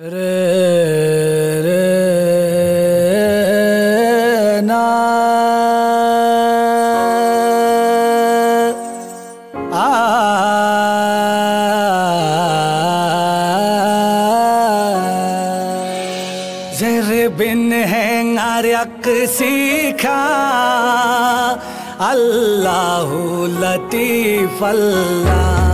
रे रे बिन है नारक सीखा। अल्लाह लतीफ अल्लाह।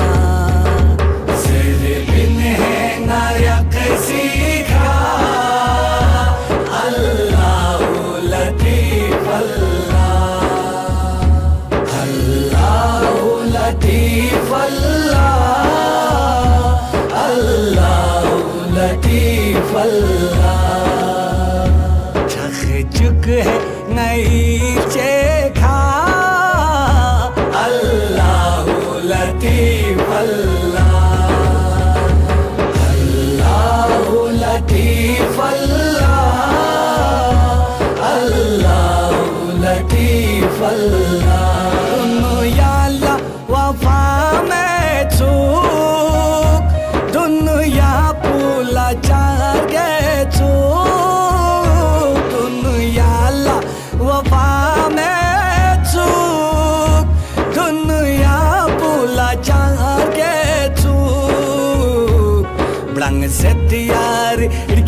लतीफ अल्लाह ठग चुक है नई चेखा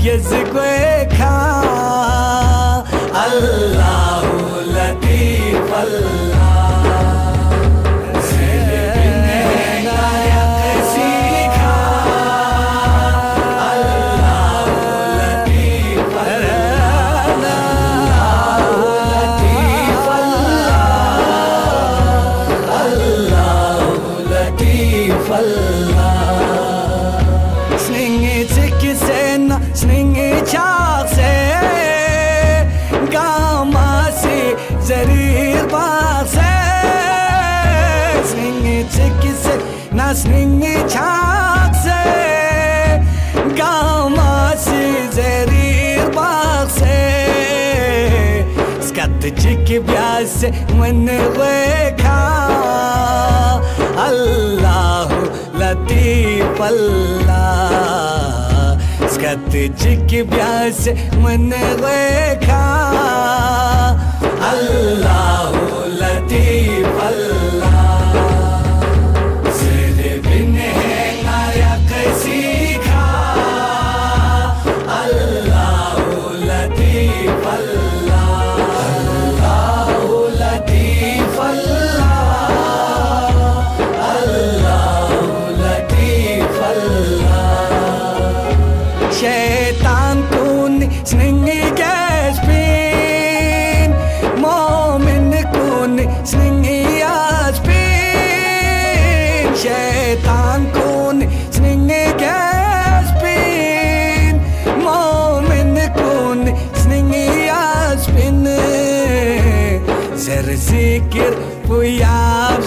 gezgwe ka Allah चिकित्से ना स्निंगे छाक्से गामासी मन वेखा अल्लाहु लतीफ अल्ला स्कत चिकि मन वेखा अल्लाहु Latif Allah Setan kun singe gaspin Momen kun senengi aspin Setan kun senengi gaspin Momen kun singe aspin zikir puyab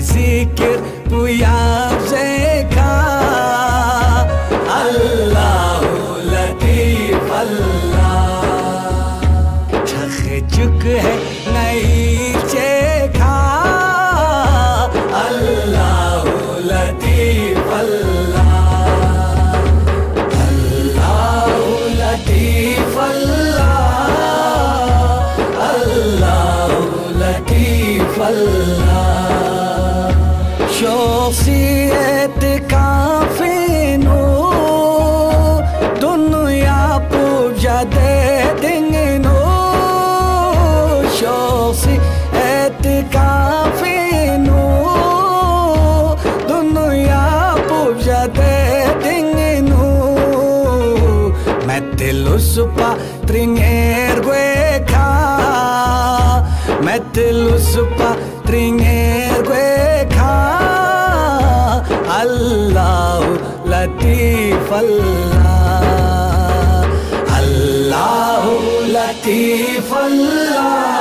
zer zikir शोसियत दुनिया पूजा दे देंगे नो Metelusupa tringergueca Metelusupa tringergueca Allahu latif Allah Allahu latif Allah